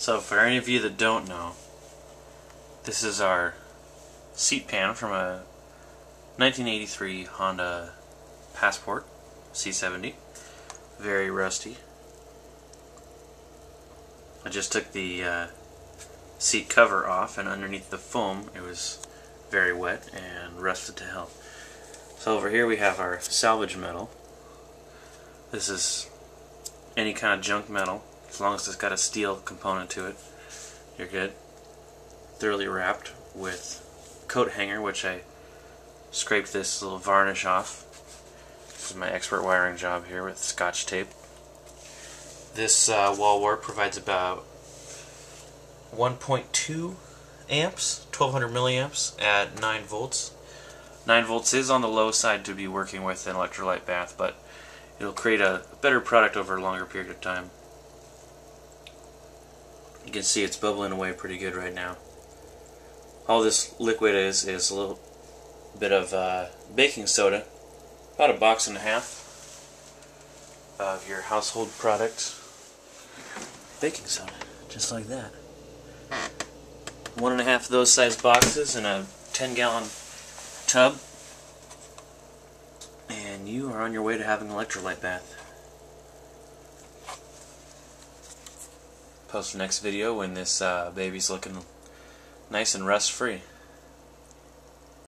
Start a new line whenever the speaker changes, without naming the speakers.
So for any of you that don't know, this is our seat pan from a 1983 Honda Passport C70. Very rusty. I just took the uh, seat cover off and underneath the foam it was very wet and rusted to hell. So over here we have our salvage metal. This is any kind of junk metal as long as it's got a steel component to it you're good. Thoroughly wrapped with coat hanger which I scraped this little varnish off. This is my expert wiring job here with scotch tape. This uh, wall wart provides about 1.2 amps, 1200 milliamps at 9 volts. 9 volts is on the low side to be working with an electrolyte bath, but it'll create a better product over a longer period of time. You can see it's bubbling away pretty good right now. All this liquid is is a little bit of uh, baking soda, about a box and a half of your household product baking soda, just like that. One and a half of those size boxes in a 10 gallon tub, and you are on your way to having an electrolyte bath. Post the next video when this uh, baby's looking nice and rust free.